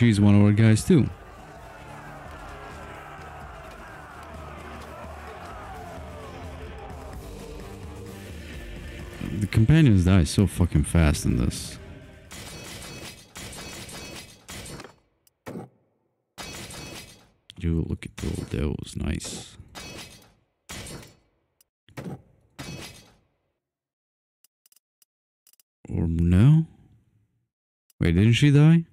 she's one of our guys too. The companions die so fucking fast in this. You look at all those, nice. Or no? Wait, didn't she die?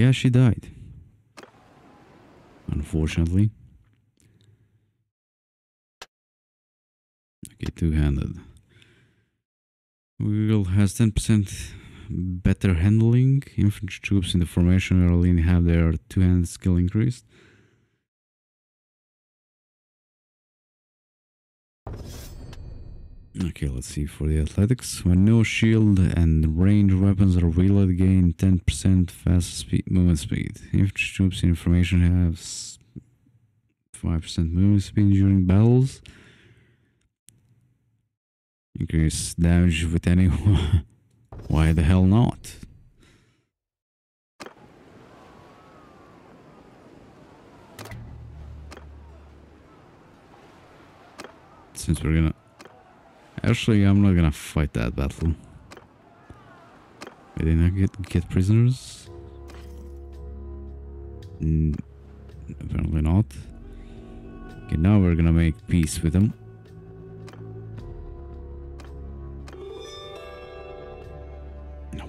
Yeah, she died. Unfortunately. Okay, two-handed. Wheel has 10% better handling. Infantry troops in the formation early have their two-handed skill increased. Okay, let's see for the athletics. When no shield and range weapons are wielded, gain 10% fast speed movement speed. Infantry troops in formation have 5% movement speed during battles. Increase damage with any. Why the hell not? Since we're gonna Actually, I'm not gonna fight that battle. Did not get, get prisoners? Apparently not. Okay, now we're gonna make peace with them.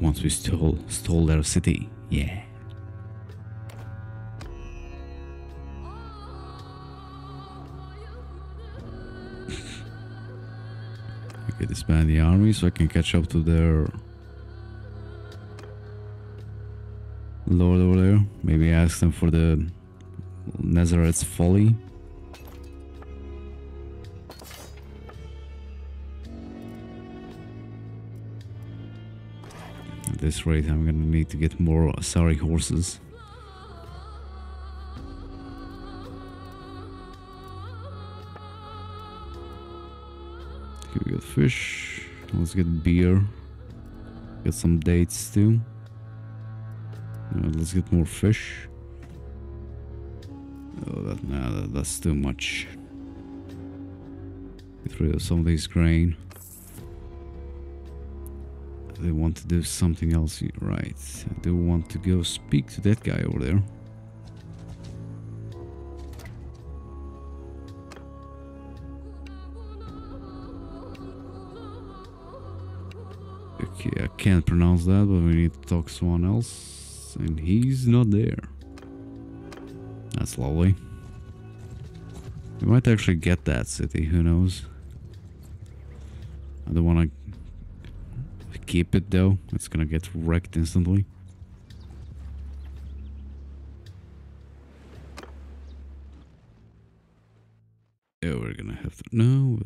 Once we stole stole their city, yeah. Disband the army so I can catch up to their lord over there. Maybe ask them for the Nazareth's folly. At this rate, I'm gonna need to get more sorry horses. Let's get beer. Get some dates too. Uh, let's get more fish. Oh, that, nah, that, that's too much. Get rid of some of these grain. They want to do something else, right? I do want to go speak to that guy over there. Can't pronounce that, but we need to talk to someone else. And he's not there. That's lovely. We might actually get that city, who knows. I don't want to keep it though. It's gonna get wrecked instantly. Yeah, we're gonna have to... No,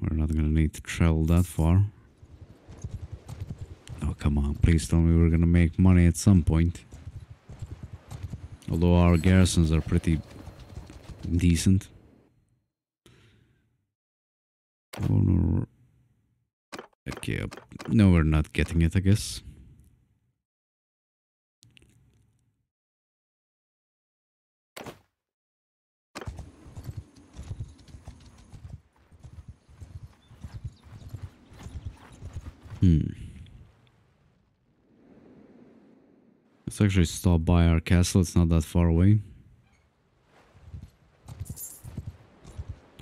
we're not gonna need to travel that far. Oh, come on. Please tell me we're gonna make money at some point. Although our garrisons are pretty decent. Oh, no. Okay, no, we're not getting it, I guess. Hmm. Let's actually stop by our castle, it's not that far away.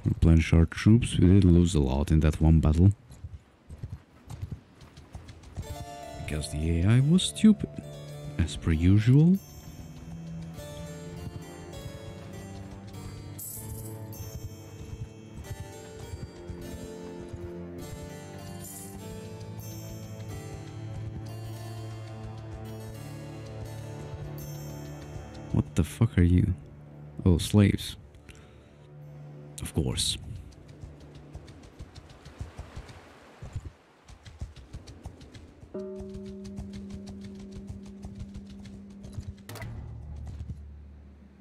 Replenish our troops, we did lose a lot in that one battle. Because the AI was stupid, as per usual. the fuck are you? Oh, slaves. Of course.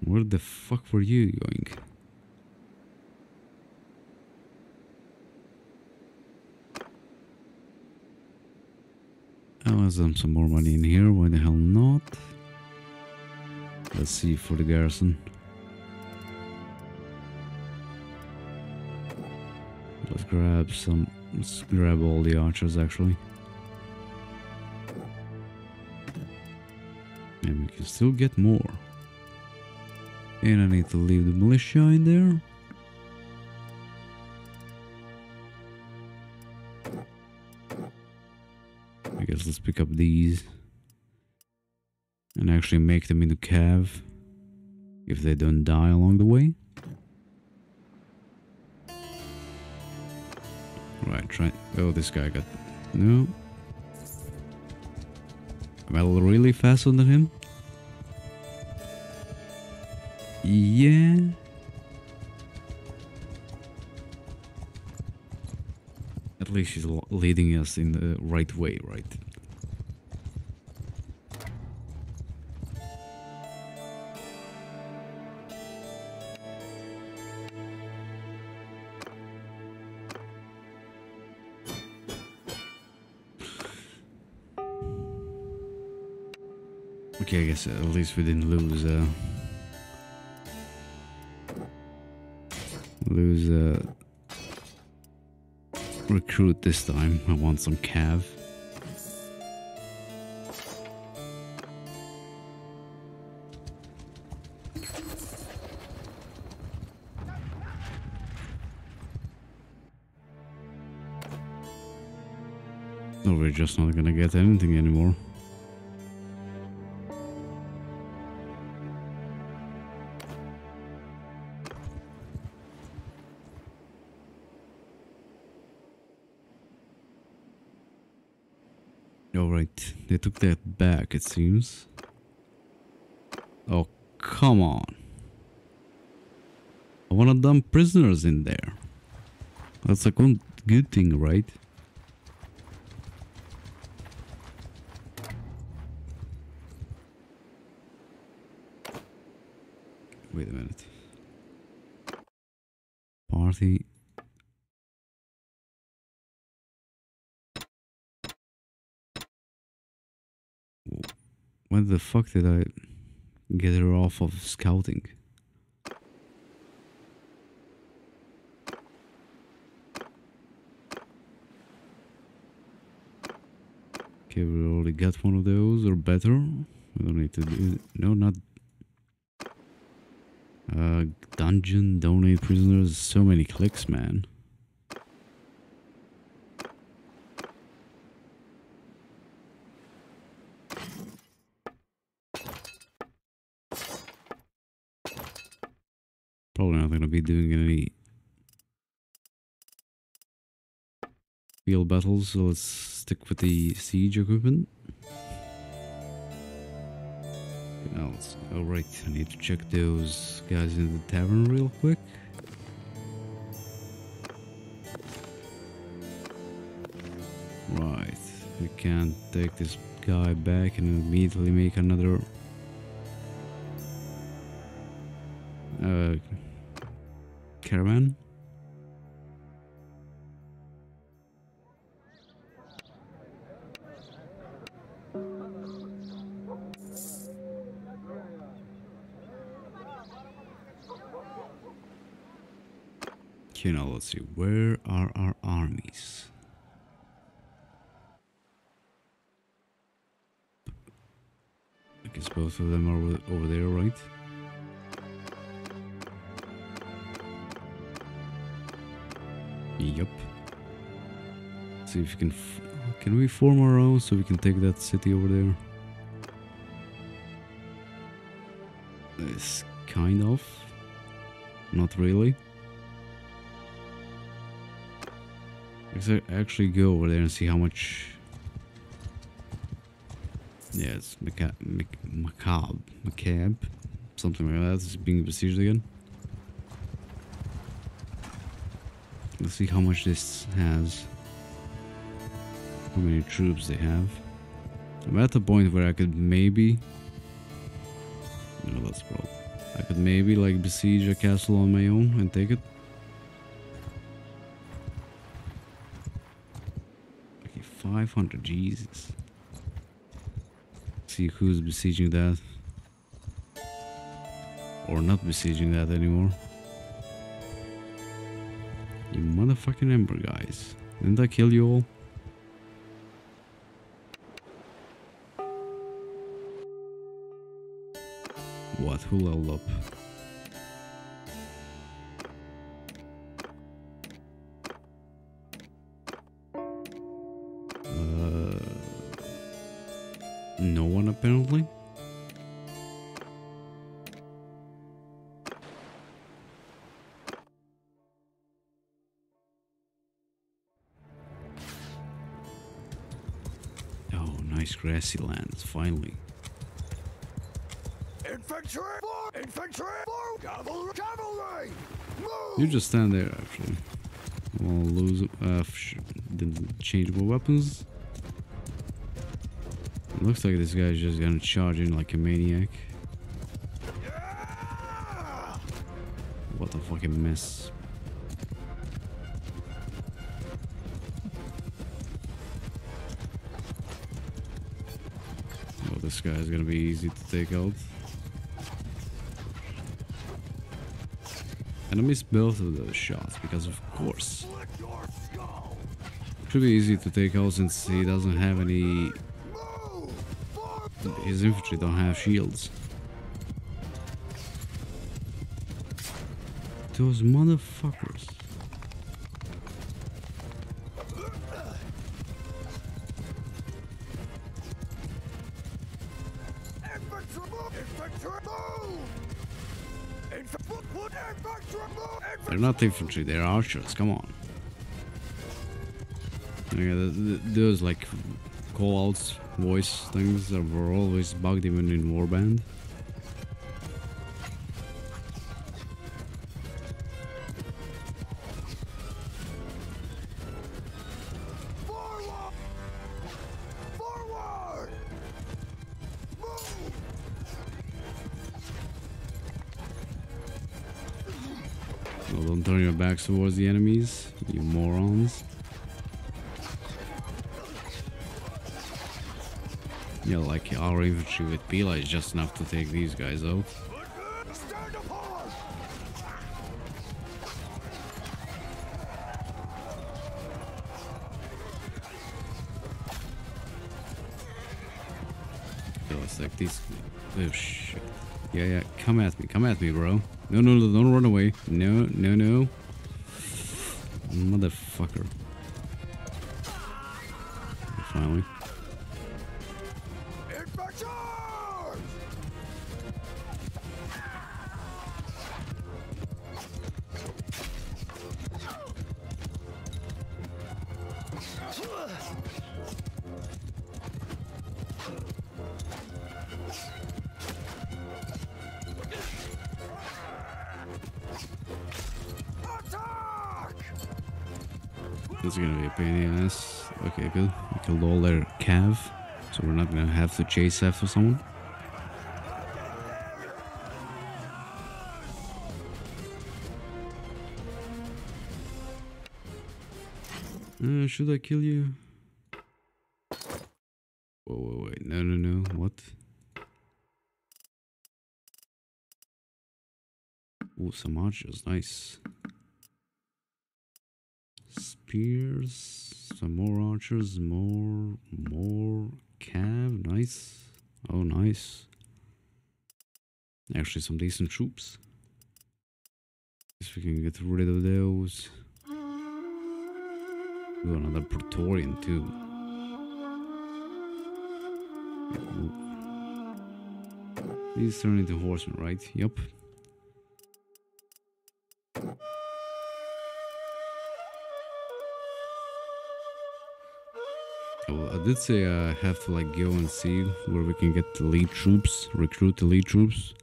Where the fuck were you going? I'll add some more money in here, why the hell not? Let's see for the garrison. Let's grab some. Let's grab all the archers actually. And we can still get more. And I need to leave the militia in there. I guess let's pick up these. And actually make them into cav. If they don't die along the way. Right, try. Oh, this guy got. No. Am I really faster than him? Yeah. At least she's leading us in the right way, right? Guess at least we didn't lose, uh... Lose, uh... Recruit this time. I want some cav. No, we're just not gonna get anything anymore. That back, it seems. Oh, come on. I want to dump prisoners in there. That's a good thing, right? Wait a minute. Party When the fuck did I get her off of scouting? Okay, we already got one of those, or better. We don't need to do... No, not... Uh, dungeon, donate prisoners, so many clicks, man. Probably not going to be doing any field battles, so let's stick with the siege equipment. Now, oh right, I need to check those guys in the tavern real quick. Right, we can't take this guy back and immediately make another uh, caravan. Okay, now let's see. Where are our armies? I guess both of them are over there, right? Yep. See if we can. can we form our own so we can take that city over there? It's kind of. Not really. Let's actually go over there and see how much. Yeah, it's macabre, macabre, something like that. It's being besieged again. Let's see how much this has. How many troops they have. I'm at the point where I could maybe... No, that's broke. I could maybe like besiege a castle on my own and take it. Okay, 500, Jesus. See who's besieging that. Or not besieging that anymore. Motherfucking Ember guys. Didn't I kill you all? What? Who leveled up? Grassy lands, finally. Infantry! Infantry! Cavalry! Cavalry! Move! You just stand there, actually. I'll lose. Uh, sh- didn't change more weapons. Looks like this guy's just gonna charge in like a maniac. Yeah! What a fucking mess. This guy is gonna be easy to take out. And I missed both of those shots because, of course, should be easy to take out since he doesn't have any. His infantry don't have shields. Those motherfuckers. Not infantry, they're archers, come on. Yeah, those like call outs, voice things that were always bugged even in Warband. Backs towards the enemies, you morons. Yeah, like our infantry with Pila is just enough to take these guys out. Like these. Oh shit. Yeah, yeah. Come at me. Come at me, bro. No, no, no. Don't run away. No, no, no. Motherfucker. Killed all cav. So we're not gonna have to chase after someone. Uh, should I kill you? Whoa, wait, wait. No, no, no. What? Oh, some archers. Nice. Spears. Some more archers. More. More. Cav. Nice. Oh, nice. Actually, some decent troops. Guess we can get rid of those. Ooh, another Praetorian too. Ooh. These turn into horsemen, right? Yup. Oh, I did say I have to like go and see where we can get the lead troops, recruit the lead troops.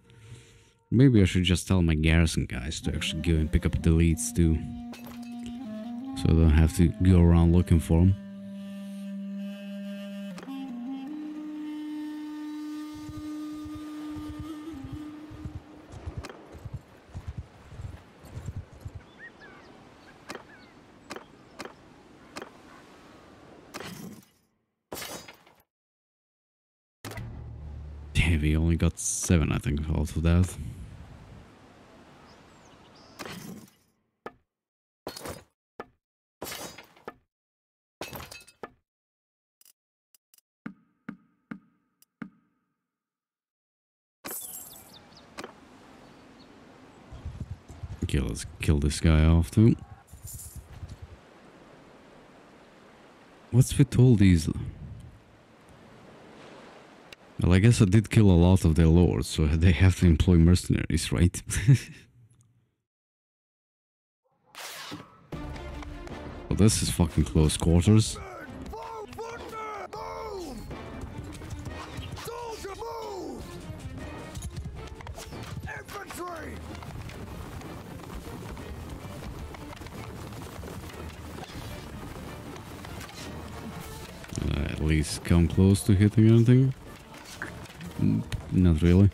Maybe I should just tell my garrison guys to actually go and pick up the leads too. So I don't have to go around looking for them. Yeah, we only got seven, I think, of that. Okay, let's kill this guy off too. What's with all these? Well, I guess I did kill a lot of their lords, so they have to employ mercenaries, right? well, this is fucking close quarters. At least come close to hitting anything. Not really.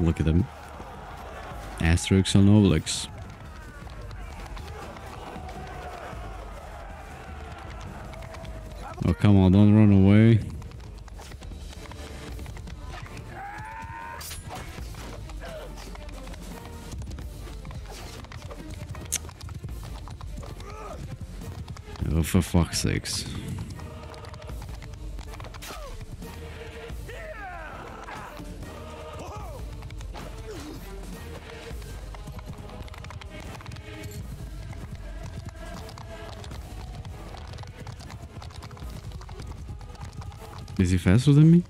Look at them. Asterix and Obelix. Come on, don't run away. Oh, for fuck's sakes. Is he faster than me?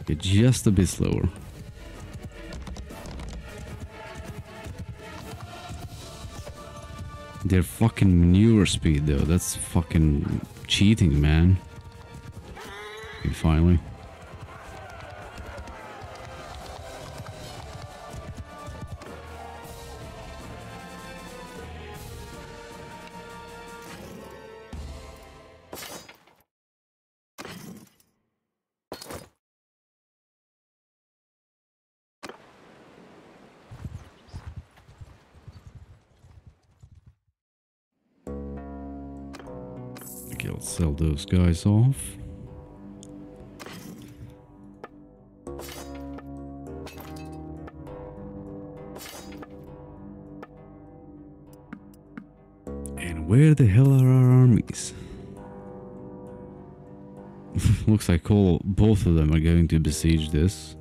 Okay, just a bit slower. Their fucking maneuver speed though, that's fucking cheating, man. Okay, finally. Those guys off. And where the hell are our armies? Looks like all both of them are going to besiege this.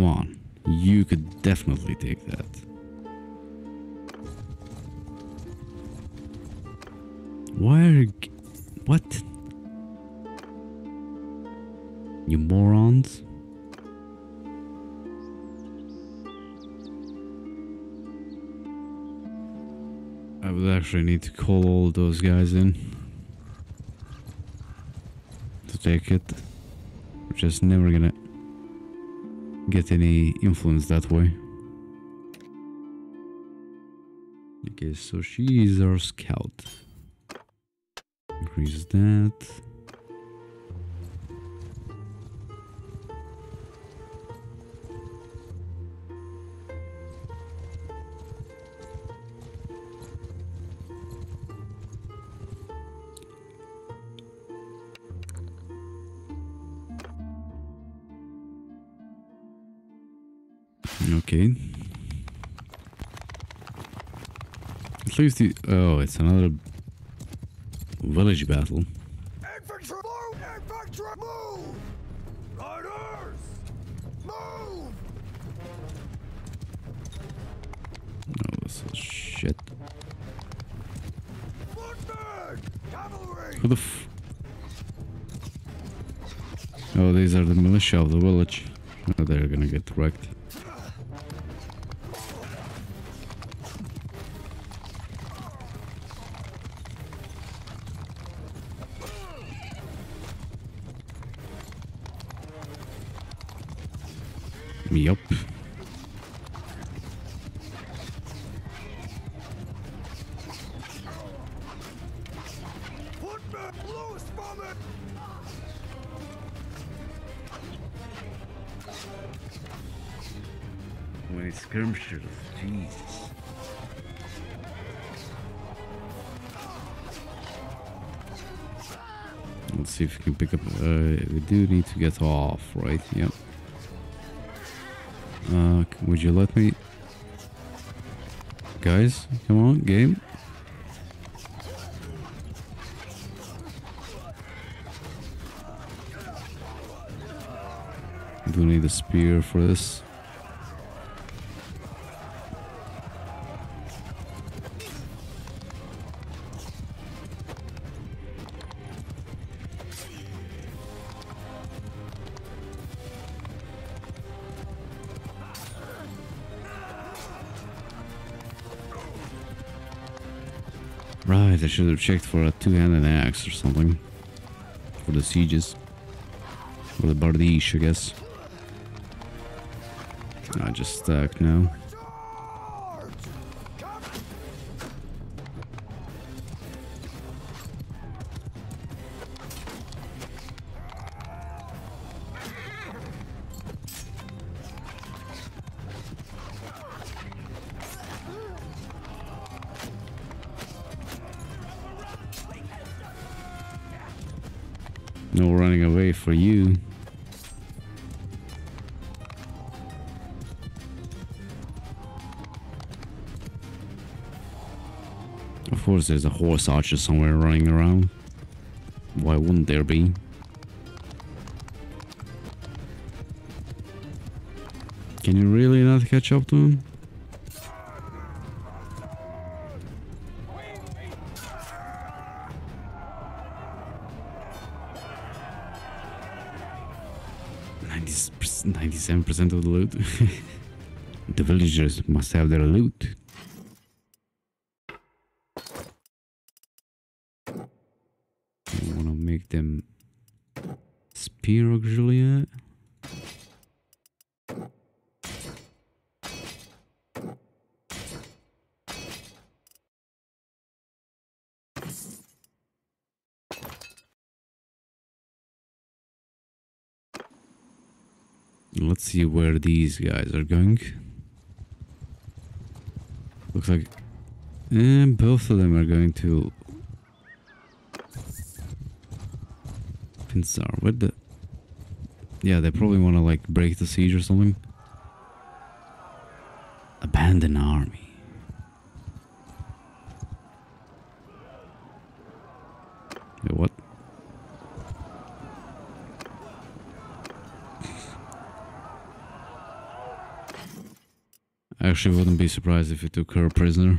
Come on. You could definitely take that. Why are you... What? You morons? I would actually need to call all those guys in. To take it. We're just never gonna get any influence that way. Okay, so she is our scout. Increase that. The oh, it's another village battle. Infantry, move! Infantry, move! Riders, move! Oh, this is shit. Footmen, cavalry! Who the f? Oh, these are the militia of the village. Oh, they're gonna get wrecked. Do need to get off, right? Yep. Uh, would you let me? Guys, come on, game. Do need a spear for this. Should have checked for a two-handed axe or something. For the sieges. Or the bardiche, I guess. I just stuck now. No running away for you. Of course, there's a horse archer somewhere running around. Why wouldn't there be? Can you really not catch up to him? Ninety-seven percent of the loot. the villagers must have their loot. I want to make them spear auxiliary. Let's see where these guys are going. Looks like and both of them are going to Pinsar. What the? Yeah, they probably want to like break the siege or something. Abandon army. Wait, what? Actually wouldn't be surprised if you took her prisoner.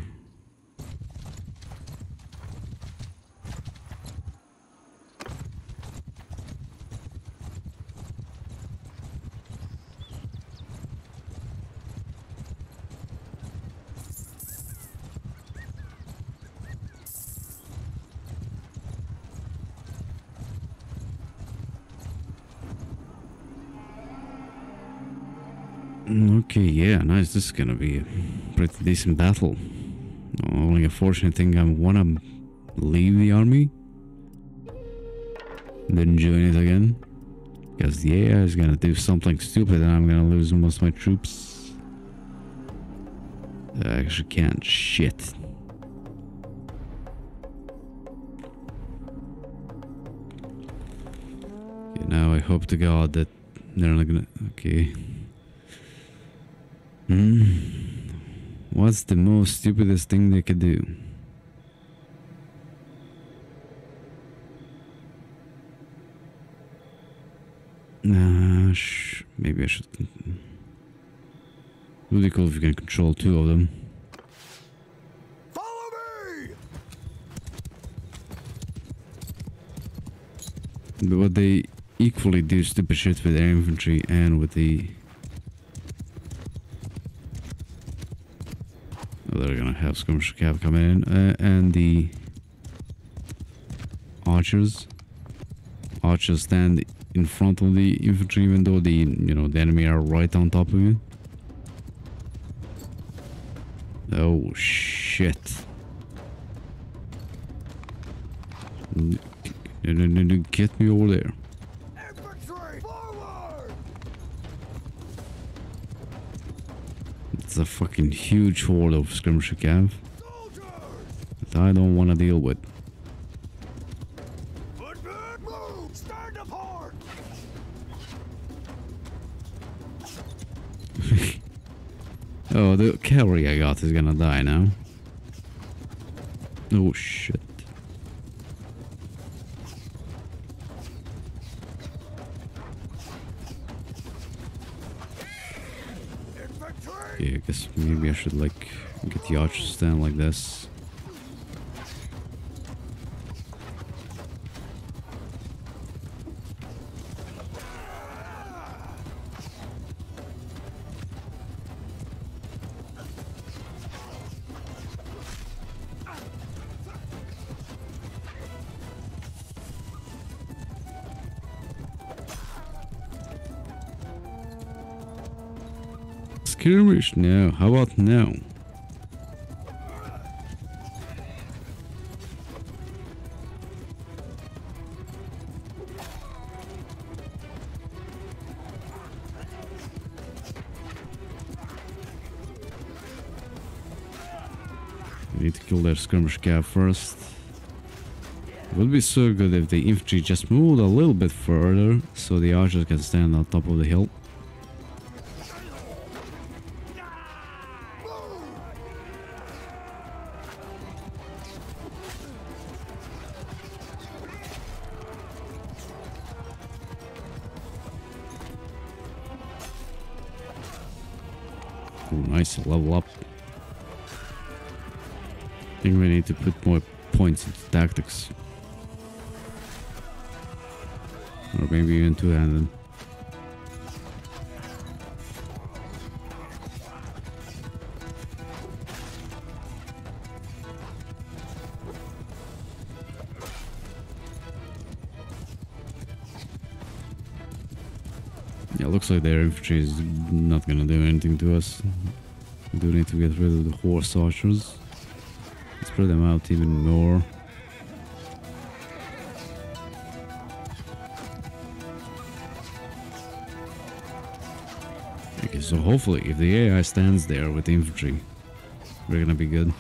Mm, Okay, yeah, nice. This gonna be a pretty decent battle. Only a fortunate thing I wanna leave the army. Then join it again. Because the AI is gonna do something stupid and I'm gonna lose most of my troops. I actually can't shit. Okay, now I hope to God that they're not gonna. Okay. What's the most stupidest thing they could do? Sh- maybe I should. Would be cool if you can control two of them. Follow me! But what they equally do stupid shit with their infantry and with the. Oh, they're gonna have skirmish cav coming in, uh, and the archers. Archers stand in front of the infantry, even though the you know the enemy are right on top of you. Oh shit! Get me over there. A fucking huge horde of skirmisher cav that I don't want to deal with. Oh, the cavalry I got is gonna die now. Oh shit. Infantry! Yeah, I guess maybe I should like get the archer stand like this. Skirmish? No. How about no? We need to kill their skirmish cav first. It would be so good if the infantry just moved a little bit further so the archers can stand on top of the hill. Ooh, nice level up. I think we need to put more points into tactics. Or maybe even two-handed. Their infantry is not gonna do anything to us. We do need to get rid of the horse archers. Spread them out even more. Okay, so hopefully if the AI stands there with the infantry, we're gonna be good.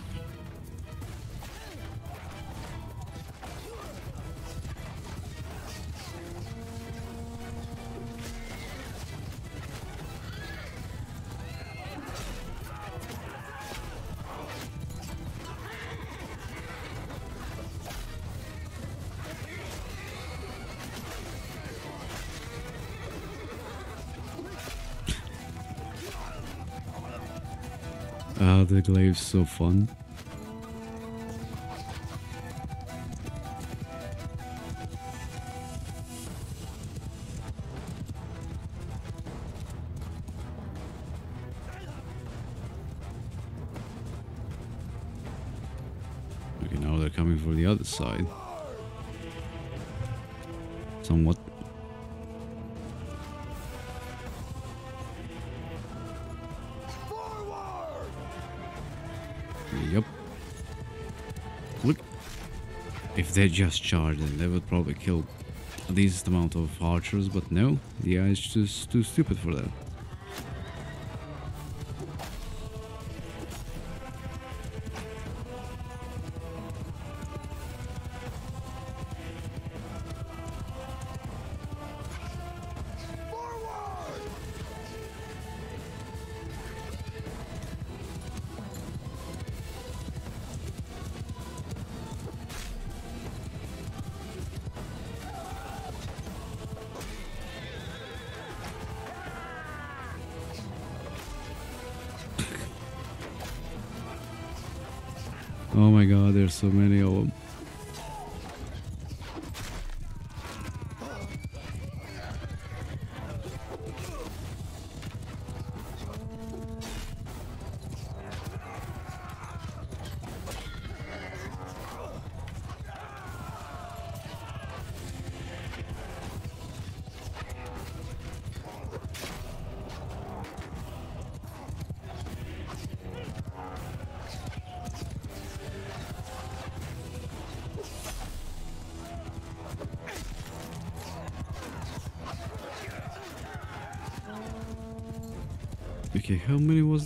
So fun. Okay, now they're coming for the other side. Somewhat. Yep. Look. If they just charged, then they would probably kill a decent amount of archers, but no, the AI is just too stupid for that.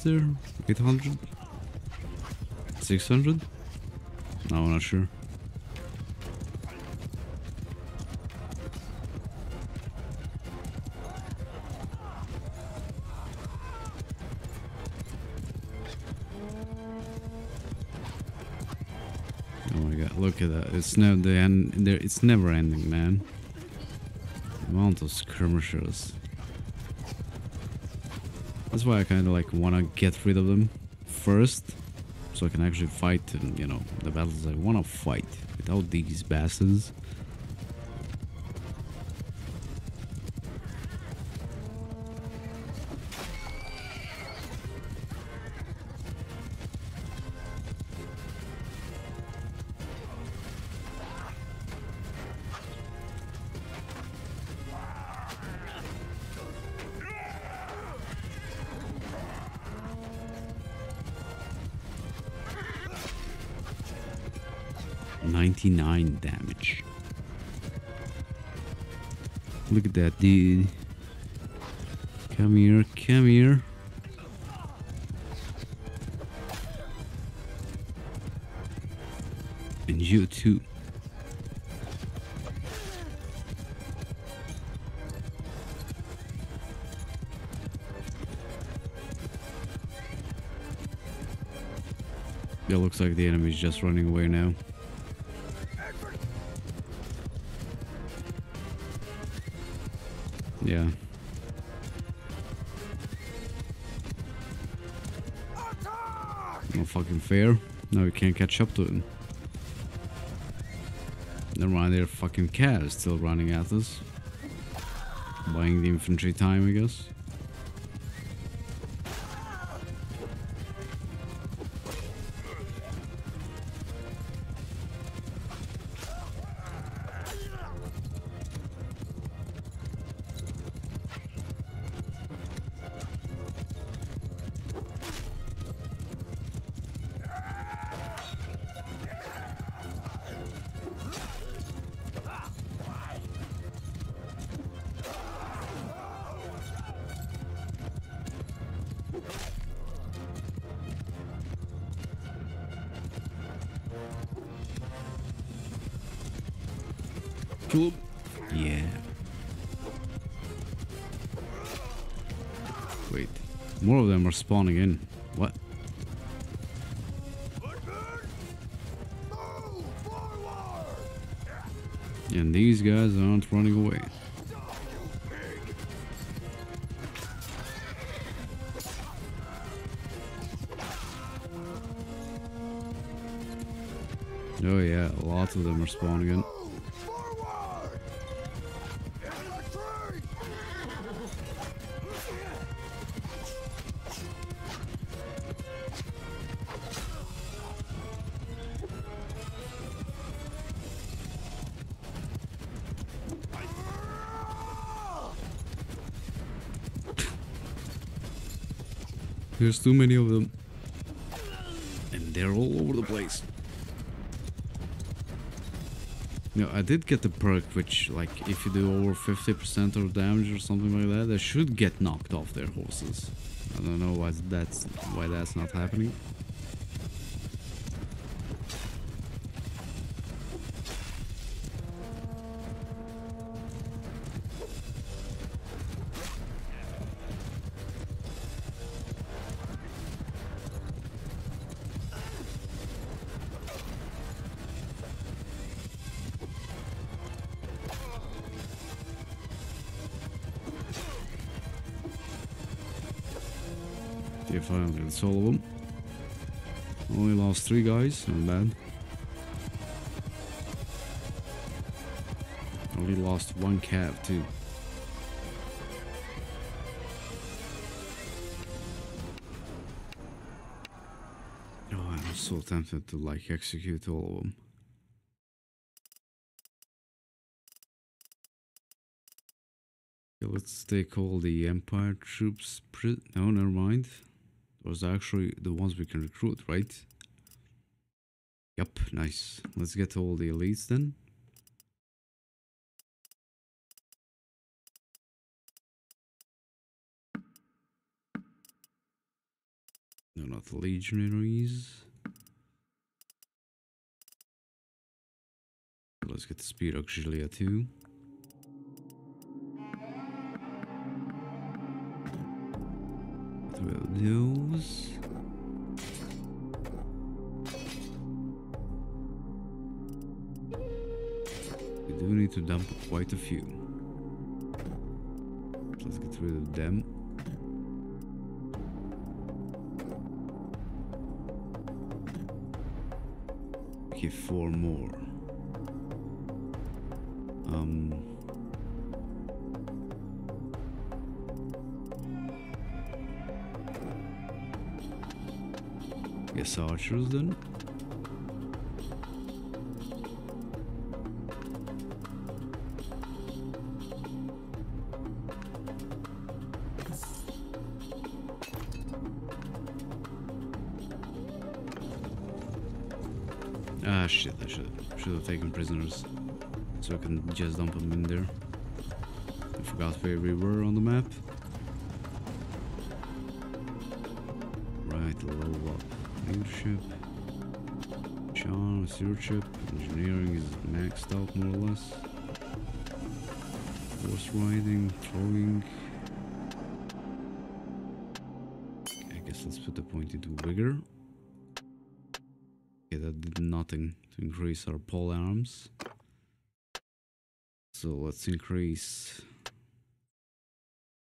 There? 800? 600? No, I'm not sure. Oh my god, look at that. It's never the end it's never ending, man. Amount of skirmishers. That's why I kinda like wanna get rid of them first. So I can actually fight and you know, the battles I wanna fight without these bastards. That dude. Come here, come here. And you too. It looks like the enemy's just running away now. Yeah. Not fucking fair. Now we can't catch up to him. Never mind, their fucking cat is still running at us. Buying the infantry time, I guess. Cool. Yeah. Wait. More of them are spawning in. What? Woodman! Move forward! And these guys aren't running away. Die, you pig! Oh yeah, lots of them are spawning in. There's too many of them. And they're all over the place. No, I did get the perk which, like, if you do over 50% of damage or something like that, they should get knocked off their horses. I don't know why that's why that's not happening. Yeah, finally, that's all of them. Only lost three guys, not bad. Only lost one cab too. Oh, I'm so tempted to like execute all of them. Let's take all the Empire troops. No, never mind. Those are actually the ones we can recruit, right? Yep, nice. Let's get all the elites then. No, not the legionaries. Let's get the speed auxilia too. Throw those. We do need to dump quite a few. Let's get rid of them. Okay, four more. Um. Guess archers then. Ah shit, I should should have taken prisoners. So I can just dump them in there. I forgot where we were on the map. Leadership. Charm, stewardship. Engineering is maxed out more or less. Horse riding, throwing. I guess let's put the point into vigor. Okay, that did nothing to increase our pole arms. So let's increase.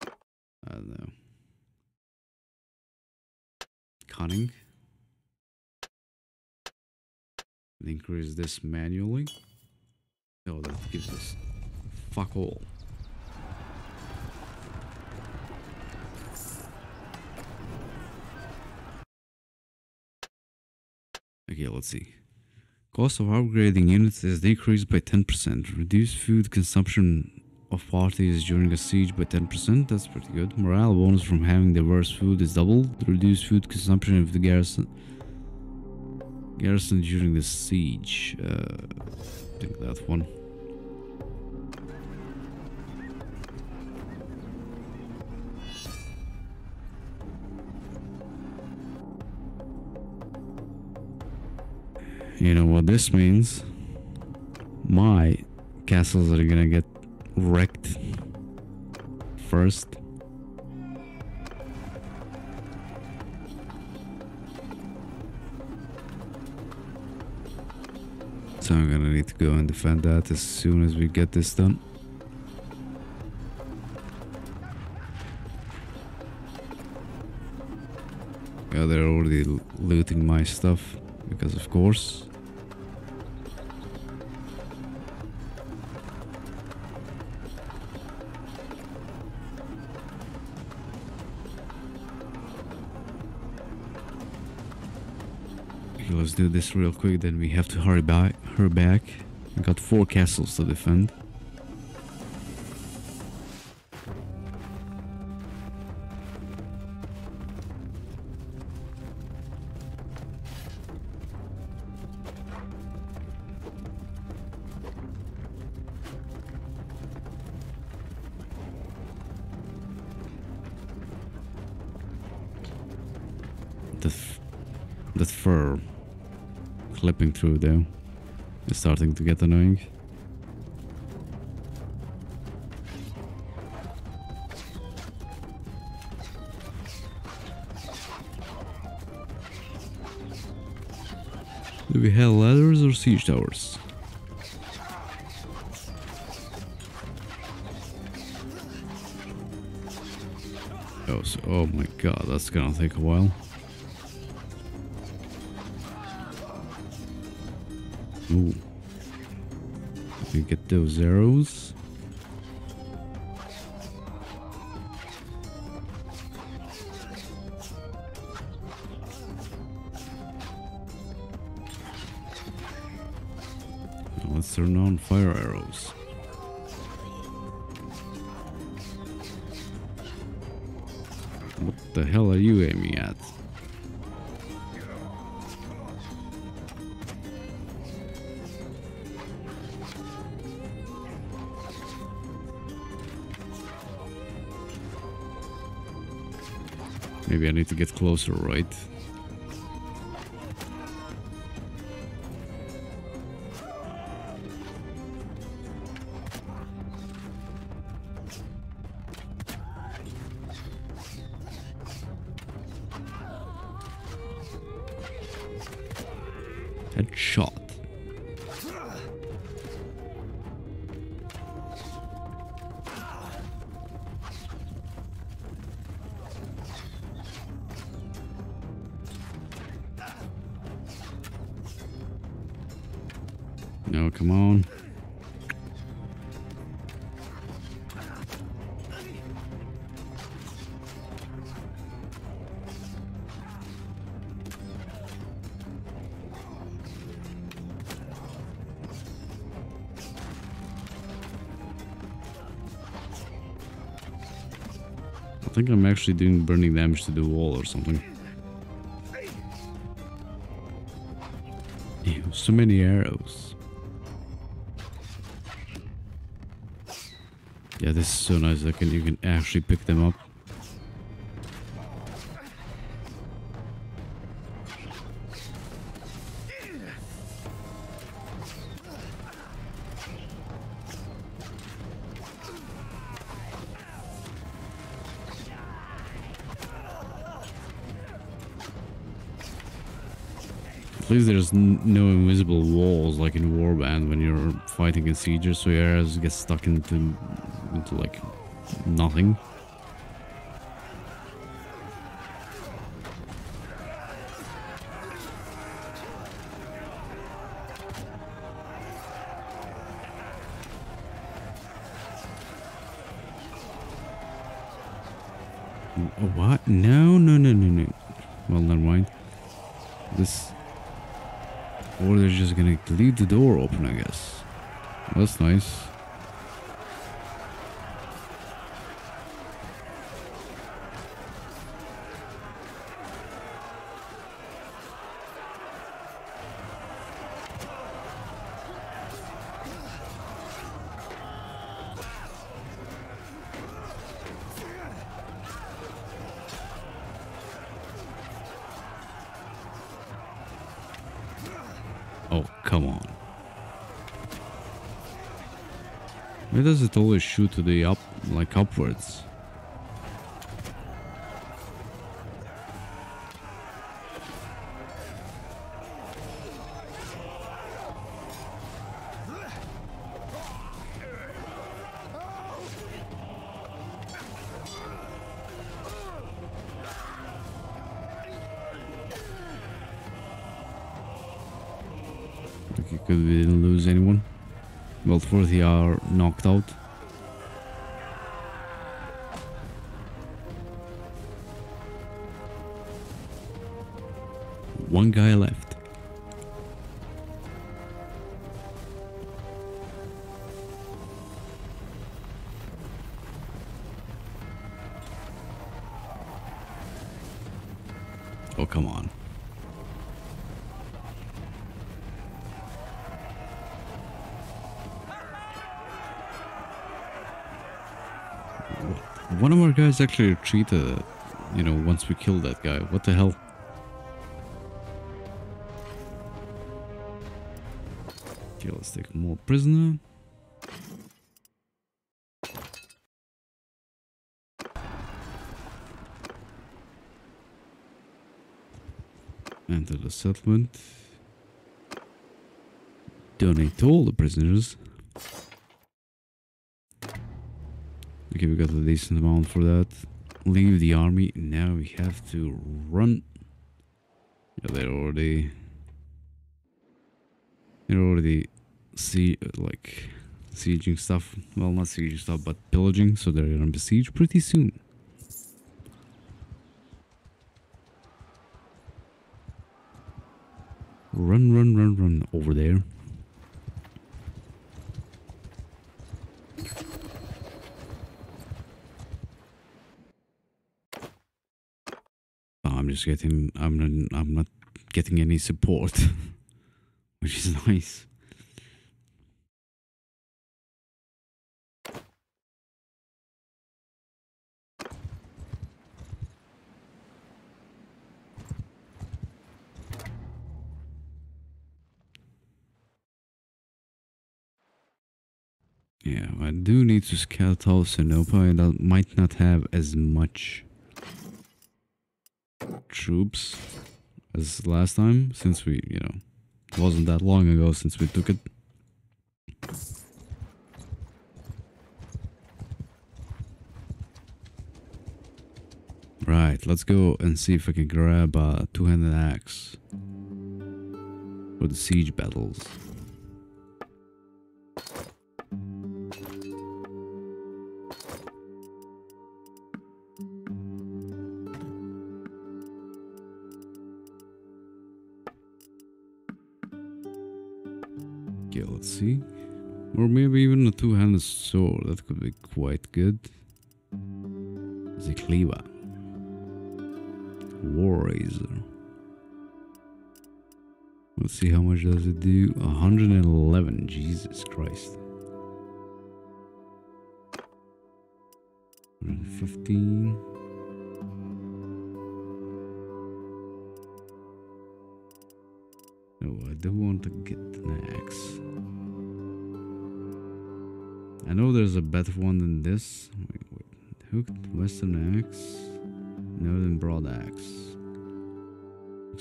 I don't know. Cunning. And increase this manually. Oh, that gives us fuck all. Okay, let's see. Cost of upgrading units is decreased by 10%. Reduce food consumption of parties during a siege by 10%. That's pretty good. Morale bonus from having diverse food is doubled. Reduce food consumption of the garrison garrison during the siege. Uh, I think that one. You know what this means? My castles are gonna get wrecked first. So I'm gonna need to go and defend that as soon as we get this done. Yeah, they're already looting my stuff because of course. Let's do this real quick. Then we have to hurry back. Hurry back. We got four castles to defend. That fur clipping through though is starting to get annoying. Do we have ladders or siege towers? Oh, so, oh my god, that's gonna take a while. Ooh. Let me get those arrows. Let's turn on fire arrows. What the hell are you aiming at? Maybe I need to get closer, right? Actually doing burning damage to the wall or something. Ew, so many arrows. Yeah, this is so nice. I can you can actually pick them up. Least there's no invisible walls like in Warband when you're fighting in sieges, so your arrows get stuck into into like nothing. Always shoot to the up, like upwards? Okay, good we didn't lose anyone. Well, forty are knocked out. One guy left. Oh, come on. One of our guys actually retreated, you know, once we killed that guy. What the hell? Prisoner. Enter the settlement. Donate to all the prisoners. Okay, we got a decent amount for that. Leave the army. Now we have to run. Yeah, they're already. They're already see like sieging stuff. Well, not sieging stuff, but pillaging. So they're gonna besiege pretty soon. Run, run, run, run over there. I'm just getting I'm not I'm not getting any support, which is nice. Yeah, I do need to scout out Sinopa and that might not have as much troops as last time since we, you know, it wasn't that long ago since we took it. Right, let's go and see if I can grab a two-handed axe for the siege battles. Or maybe even a two-handed sword. That could be quite good. The cleaver. War Razor. Let's see how much does it do. 111. Jesus Christ. 115. Oh, I do want to get an axe. I know there's a better one than this. Wait, wait. Hooked Western axe. Northern broad axe.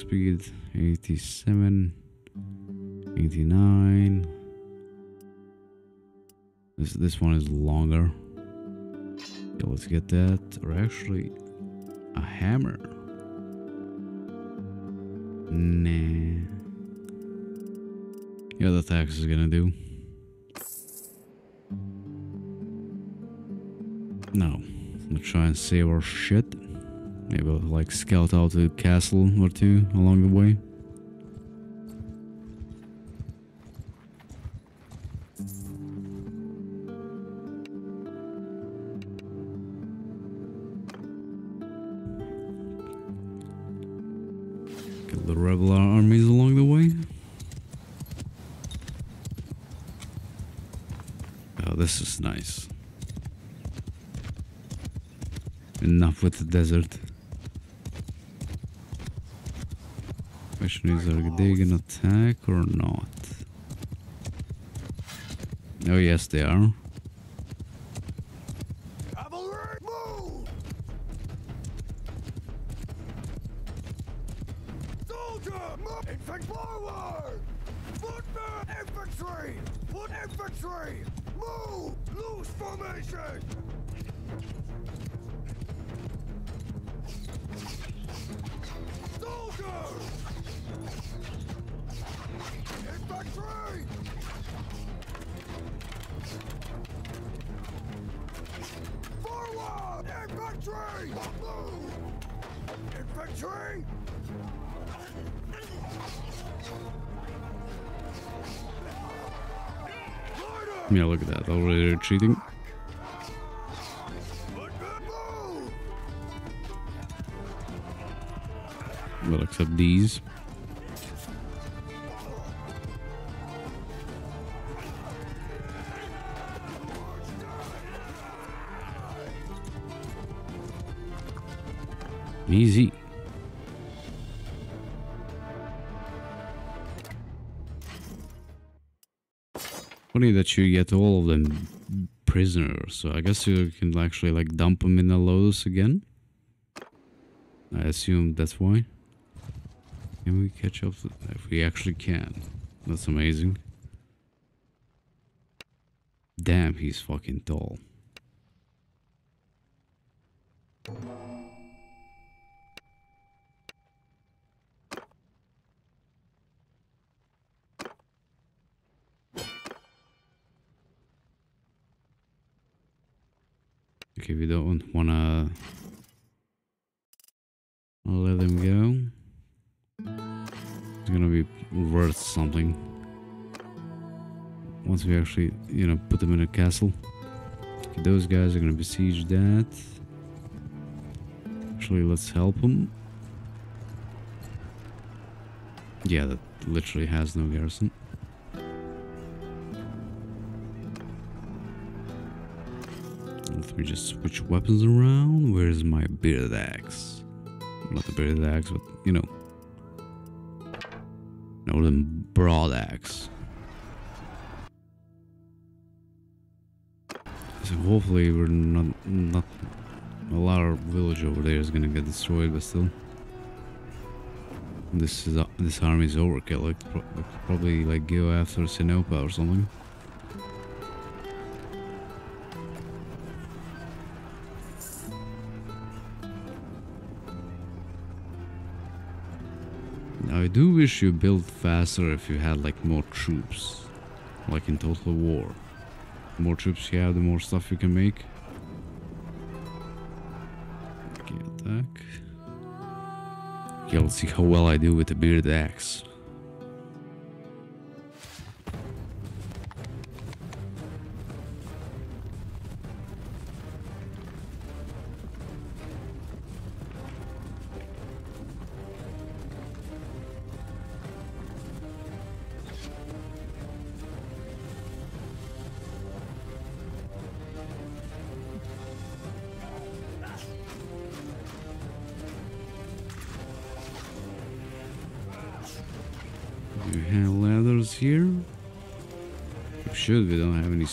Speed 87. 89. This this one is longer. Okay, let's get that. Or actually a hammer. Nah. Yeah, that axe is gonna do. No. Let's try and save our shit. Maybe I'll like scout out a castle or two along the way. Desert. Question is, are they gonna attack or not? Oh yes, they are. Retreating. up! Well, except these. Easy. Funny that you get all of them prisoners, so I guess you can actually like dump them in the Lotus again. I assume that's why. Can we catch up? If we actually can. That's amazing. Damn, he's fucking tall. Okay, we don't wanna let them go. It's gonna be worth something. Once we actually, you know, put them in a castle. Okay, those guys are gonna besiege that. Actually, let's help them. Yeah, that literally has no garrison. Me just switch weapons around. Where's my bearded axe? Not the bearded axe, but you know. Northern broad axe. So hopefully we're not not a lot of village over there is gonna get destroyed, but still. This is uh, this army is overkill. Like pro probably like go after Sinopa or something. Do wish you built faster if you had like more troops, like in Total War. The more troops you have, the more stuff you can make. Okay, attack. Okay, let's see how well I do with the bearded axe.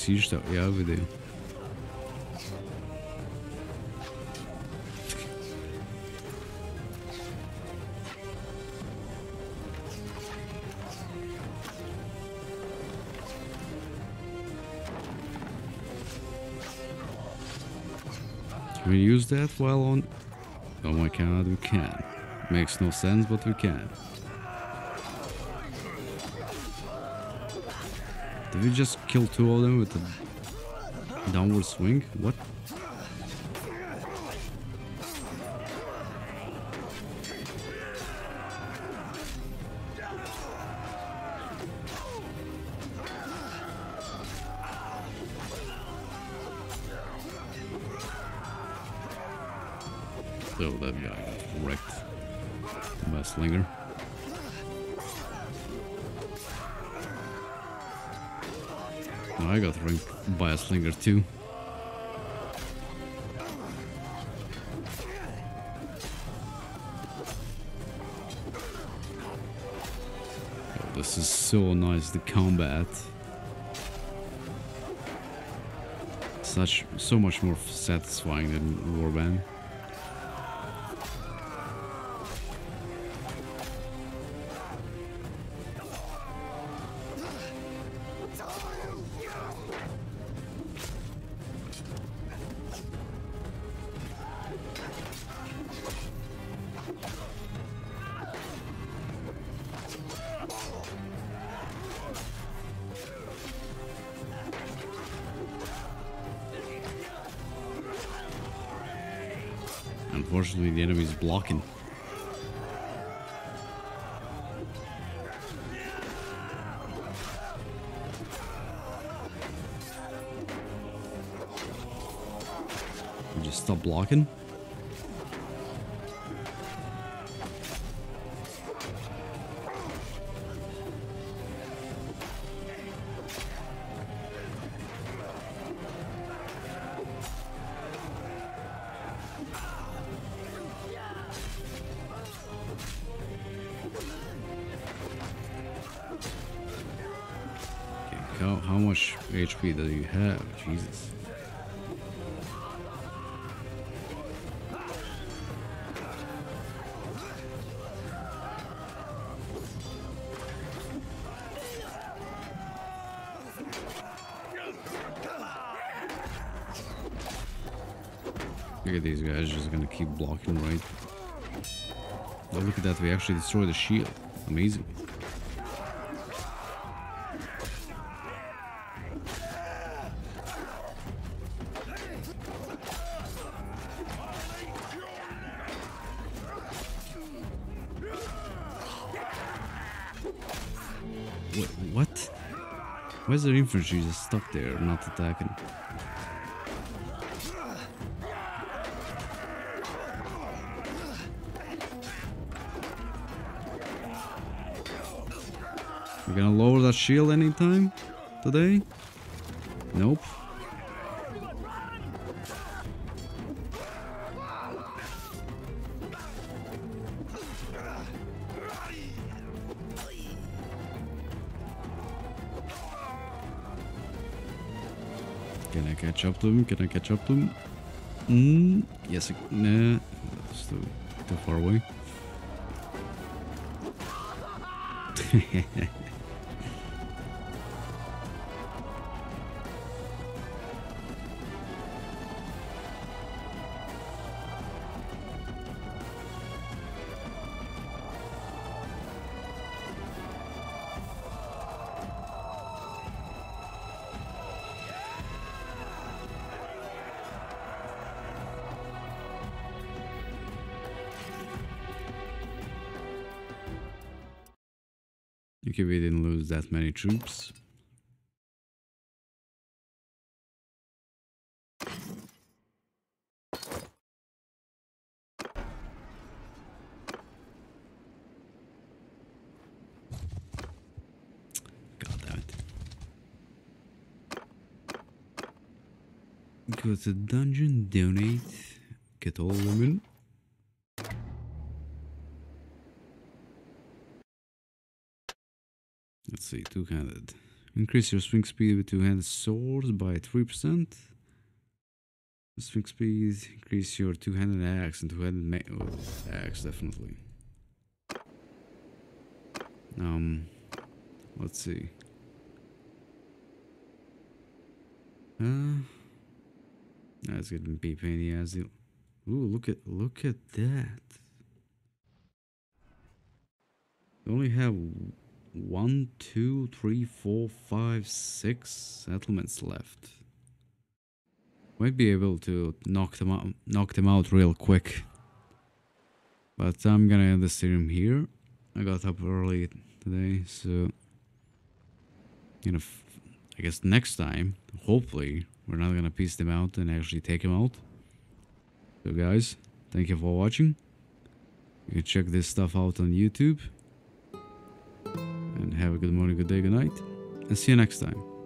Siege we do. Can we use that while on... Oh my god, we can. Makes no sense, but we can. Did we just kill two of them with a downward swing? What? Oh, that guy got wrecked by slinger. I got ranked by a slinger too. Oh, this is so nice, the combat. Such, so much more satisfying than Warband. How, how much HP do you have? Jesus. These guys just gonna keep blocking right. Oh, look at that, we actually destroyed the shield. Amazing. Wait, what? Why is their infantry just stuck there, not attacking? Gonna lower that shield anytime today? Nope. Can I catch up to him? Can I catch up to him? Mm, yes, nah, that's too, too far away. We didn't lose that many troops. God damn it. Go to dungeon, donate, get all women. Let's see, two-handed. Increase your swing speed with two-handed swords by 3%. Swing speed, increase your two-handed axe and two-handed oh, axe, definitely. Um, let's see. Uh, that's gonna be pain in the ass. Ooh, look at look at that. We only have one, two, three, four, five, six settlements left. Might be able to knock them out, knock them out real quick. But I'm gonna end the stream here. I got up early today, so you know, I guess next time, hopefully, we're not gonna piece them out and actually take them out. So, guys, thank you for watching. You can check this stuff out on YouTube and have a good morning, good day, good night, and see you next time.